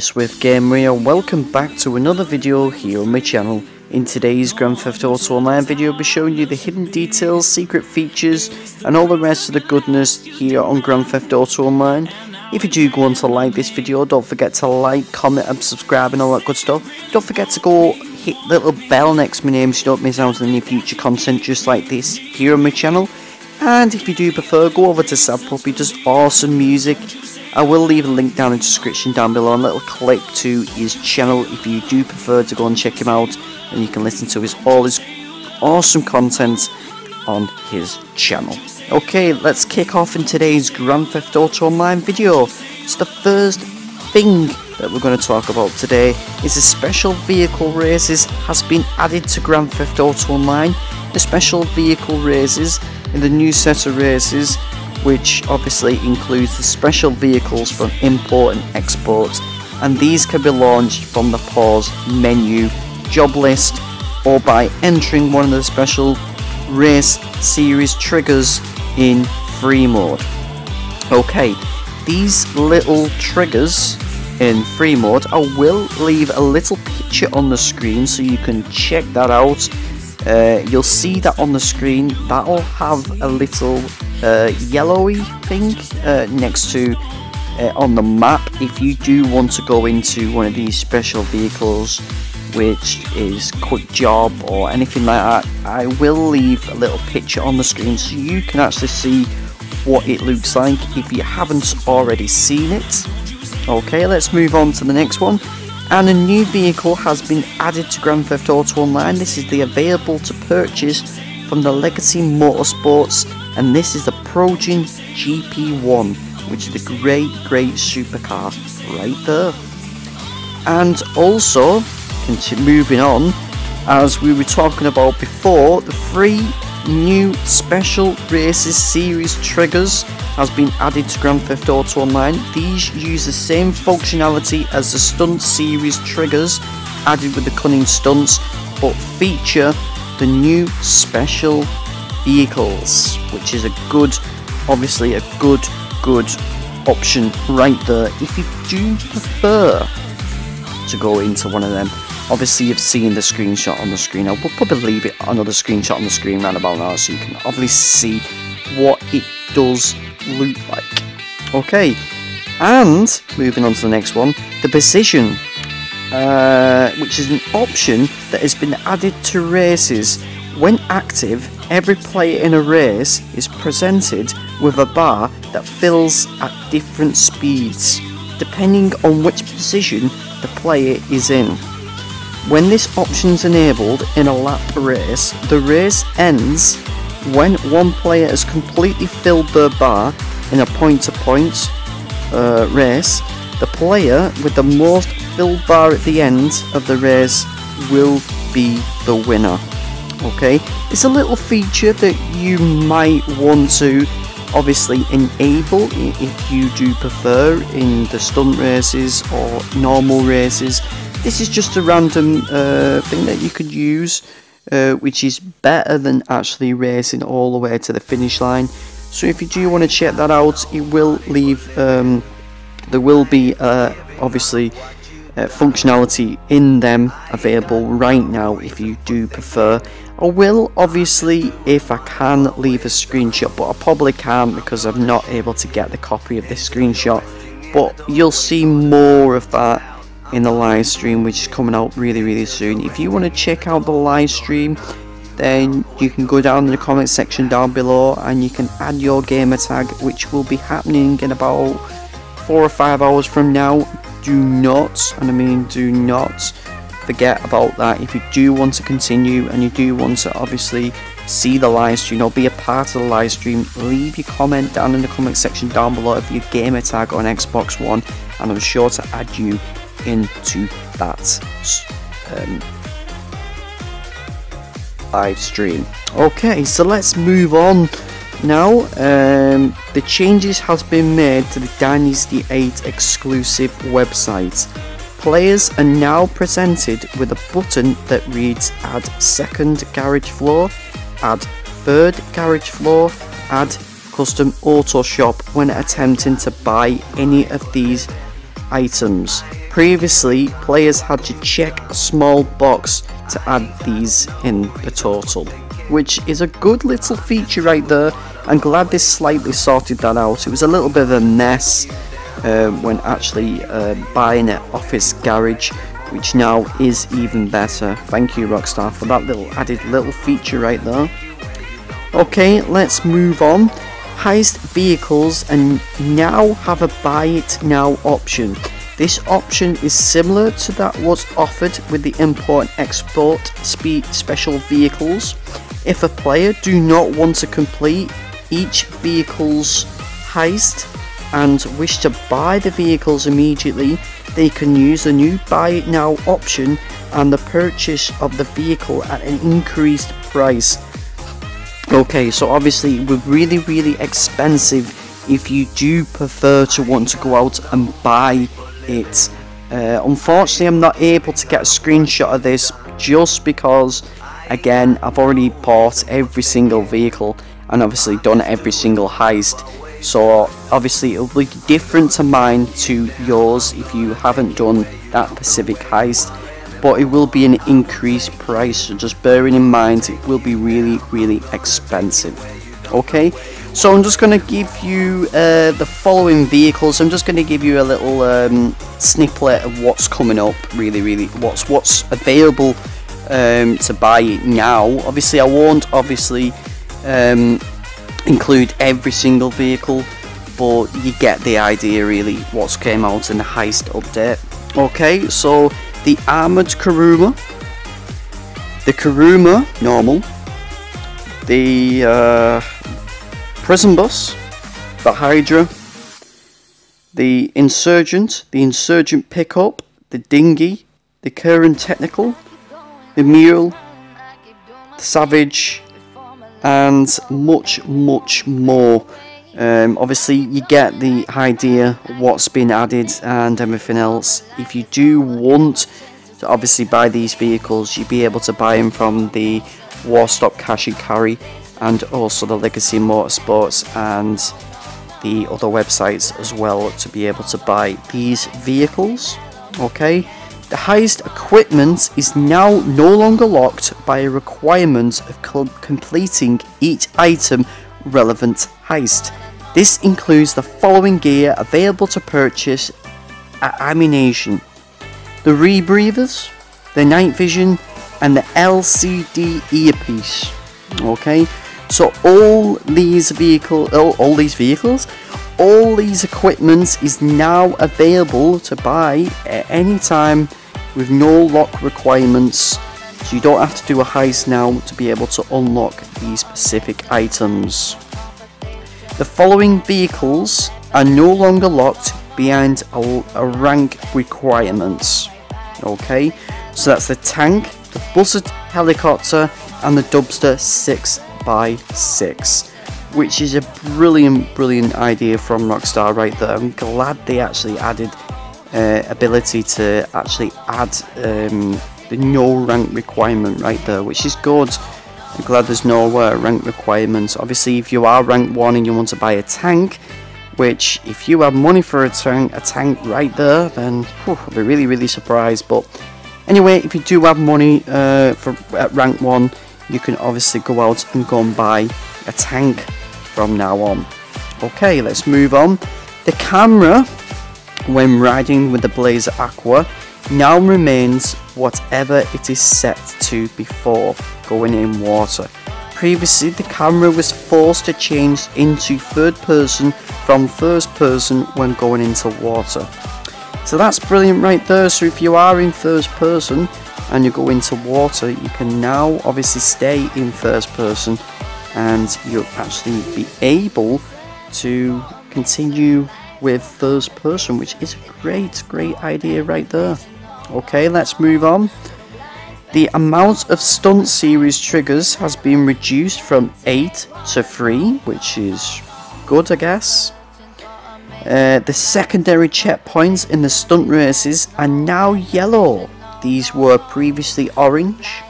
Swift Gamer here, welcome back to another video here on my channel. In today's Grand Theft Auto Online video, I'll be showing you the hidden details, secret features, and all the rest of the goodness here on Grand Theft Auto Online. If you do go on to like this video, don't forget to like, comment, and subscribe and all that good stuff. Don't forget to go hit the little bell next to my name so you don't miss out on any future content just like this here on my channel. And if you do prefer, go over to Sad Puppy, does awesome music. I will leave a link down in the description down below, and a little clip to his channel if you do prefer to go and check him out. And you can listen to his all his awesome content on his channel. Okay, let's kick off in today's Grand Theft Auto Online video. So the first thing that we're going to talk about today is a special vehicle races has been added to Grand Theft Auto Online. The special vehicle races in the new set of races which obviously includes the special vehicles from import and export. And these can be launched from the pause menu job list or by entering one of the special race series triggers in free mode. Okay these little triggers in free mode I will leave a little picture on the screen so you can check that out. Uh, you'll see that on the screen that'll have a little uh, yellowy thing uh, next to uh, on the map if you do want to go into one of these special vehicles which is quick job or anything like that I will leave a little picture on the screen so you can actually see what it looks like if you haven't already seen it okay let's move on to the next one and a new vehicle has been added to Grand Theft Auto Online. This is the available to purchase from the Legacy Motorsports and this is the Progen GP1 which is a great great supercar right there. And also, moving on, as we were talking about before, the three new Special Races Series triggers has been added to Grand Theft Auto Online. These use the same functionality as the Stunt Series triggers added with the Cunning Stunts, but feature the new Special Vehicles, which is a good, obviously a good, good option right there if you do prefer to go into one of them. Obviously you've seen the screenshot on the screen. I will probably leave it another screenshot on the screen right about now so you can obviously see what it does look like. Okay and moving on to the next one the precision uh, which is an option that has been added to races. When active every player in a race is presented with a bar that fills at different speeds depending on which position the player is in when this option is enabled in a lap race, the race ends when one player has completely filled their bar in a point-to-point -point, uh, race. The player with the most filled bar at the end of the race will be the winner. Okay, it's a little feature that you might want to obviously enable if you do prefer in the stunt races or normal races this is just a random uh, thing that you could use, uh, which is better than actually racing all the way to the finish line. So if you do want to check that out, it will leave, um, there will be uh, obviously uh, functionality in them available right now if you do prefer. I will obviously, if I can, leave a screenshot, but I probably can't because I'm not able to get the copy of this screenshot. But you'll see more of that in the live stream which is coming out really really soon if you want to check out the live stream then you can go down in the comment section down below and you can add your gamer tag which will be happening in about four or five hours from now do not and I mean do not forget about that if you do want to continue and you do want to obviously see the live stream or be a part of the live stream leave your comment down in the comment section down below of your gamer tag on Xbox One and I'm sure to add you into that um, live stream. Okay, so let's move on now. Um, the changes has been made to the Dynasty 8 exclusive website. Players are now presented with a button that reads Add Second Garage Floor, Add Third Garage Floor, Add Custom Auto Shop when attempting to buy any of these items. Previously, players had to check a small box to add these in the total, which is a good little feature right there. I'm glad they slightly sorted that out. It was a little bit of a mess uh, when actually uh, buying it off his garage, which now is even better. Thank you Rockstar for that little added little feature right there. Okay, let's move on. Heist vehicles and now have a buy it now option. This option is similar to that was offered with the import and export speed special vehicles. If a player do not want to complete each vehicle's heist and wish to buy the vehicles immediately, they can use the new buy it now option and the purchase of the vehicle at an increased price. Okay, so obviously would really really expensive if you do prefer to want to go out and buy it. Uh, unfortunately, I'm not able to get a screenshot of this just because, again, I've already bought every single vehicle and obviously done every single heist. So obviously it'll be different to mine to yours if you haven't done that Pacific heist. But it will be an increased price, so just bearing in mind it will be really, really expensive. Okay, so I'm just going to give you uh, the following vehicles. I'm just going to give you a little um, snippet of what's coming up. Really, really, what's what's available um, to buy now. Obviously, I won't obviously um, include every single vehicle, but you get the idea. Really, what's came out in the heist update. Okay, so the armored Kuruma, the Kuruma normal, the uh, Prison Bus, the Hydra, the Insurgent, the Insurgent Pickup, the Dinghy, the Current Technical, the Mule, the Savage, and much, much more. Um, obviously, you get the idea what's been added and everything else. If you do want to obviously buy these vehicles, you'll be able to buy them from the Warstock Cache and Carry and also the Legacy Motorsports and the other websites as well to be able to buy these vehicles. Okay, the heist equipment is now no longer locked by a requirement of completing each item relevant heist. This includes the following gear available to purchase at Ammu-Nation. The rebreathers, the night vision, and the LCD earpiece. Okay, so all these all, all these vehicles, all these equipment is now available to buy at any time with no lock requirements. So you don't have to do a heist now to be able to unlock these specific items. The following vehicles are no longer locked behind a, a rank requirements. Okay, so that's the tank, the buzzard helicopter, and the Dubsta 6 by 6 which is a brilliant brilliant idea from Rockstar right there I'm glad they actually added uh, ability to actually add um, the no rank requirement right there which is good. I'm glad there's no uh, rank requirements. Obviously if you are rank 1 and you want to buy a tank which if you have money for a tank, a tank right there then whew, I'll be really really surprised. But anyway if you do have money uh, for at rank 1 you can obviously go out and go and buy a tank from now on. Okay, let's move on. The camera, when riding with the Blazer Aqua, now remains whatever it is set to before going in water. Previously, the camera was forced to change into third person from first person when going into water. So that's brilliant right there. So if you are in first person, and you go into water you can now obviously stay in first person and you'll actually be able to continue with first person which is a great great idea right there okay let's move on the amount of stunt series triggers has been reduced from 8 to 3 which is good I guess uh, the secondary checkpoints in the stunt races are now yellow these were previously orange.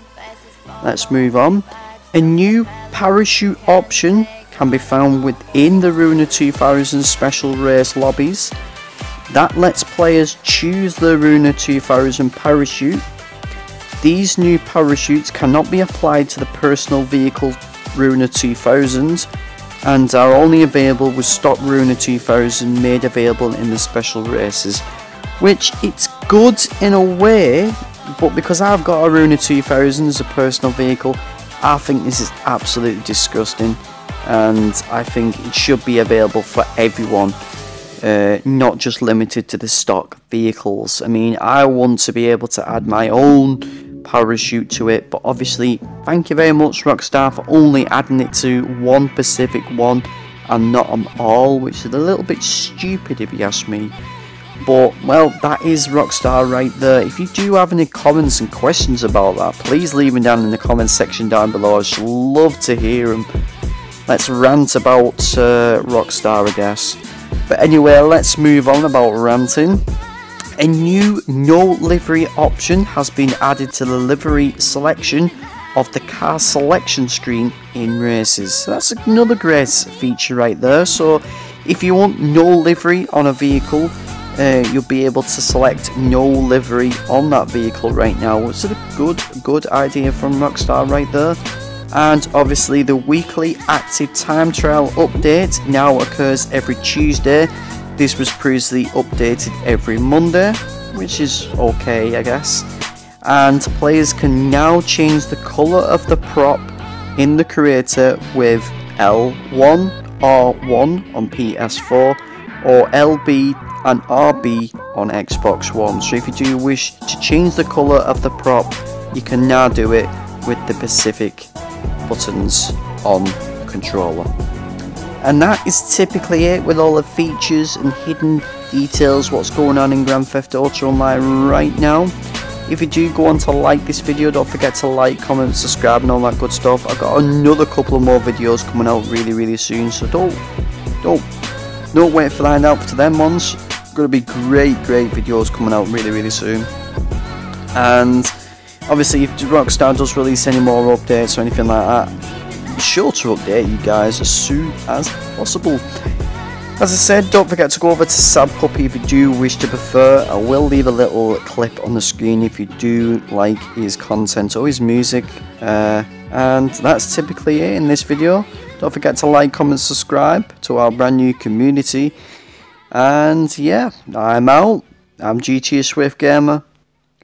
Let's move on. A new parachute option can be found within the Ruiner 2000 special race lobbies. that lets players choose the Aruna 2000 parachute. These new parachutes cannot be applied to the personal vehicle Ruiner 2000 and are only available with stock Ruiner 2000 made available in the special races which it's good in a way but because I've got a Ruiner 2000 as a personal vehicle I think this is absolutely disgusting and I think it should be available for everyone uh, not just limited to the stock vehicles. I mean, I want to be able to add my own parachute to it, but obviously, thank you very much, Rockstar, for only adding it to one specific one and not on all, which is a little bit stupid if you ask me. But, well, that is Rockstar right there. If you do have any comments and questions about that, please leave them down in the comments section down below. I'd love to hear them. Let's rant about uh, Rockstar, I guess. But anyway, let's move on about ranting. A new no livery option has been added to the livery selection of the car selection screen in races. So that's another great feature right there. So if you want no livery on a vehicle, uh, you'll be able to select no livery on that vehicle right now. It's a good, good idea from Rockstar right there and obviously the weekly active time trial update now occurs every Tuesday. This was previously updated every Monday, which is okay I guess. And players can now change the colour of the prop in the creator with L1, R1 on PS4 or LB and RB on Xbox One. So if you do wish to change the colour of the prop, you can now do it with the Pacific buttons on the controller. And that is typically it with all the features and hidden details what's going on in Grand Theft Auto Online right now. If you do go on to like this video, don't forget to like, comment, subscribe and all that good stuff. I've got another couple of more videos coming out really, really soon, so don't, don't, don't wait for that out to them ones. Going to be great, great videos coming out really, really soon. And Obviously, if Rockstar does release any more updates or anything like that, be sure to update you guys as soon as possible. As I said, don't forget to go over to Sad Puppy if you do wish to prefer. I will leave a little clip on the screen if you do like his content or his music. Uh, and that's typically it in this video. Don't forget to like, comment, subscribe to our brand new community. And yeah, I'm out. I'm GTA Swift Gamer.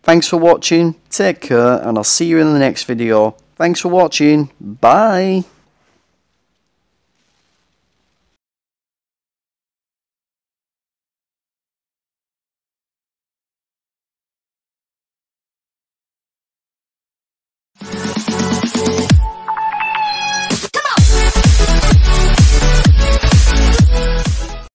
Thanks for watching, take care, and I'll see you in the next video. Thanks for watching, bye!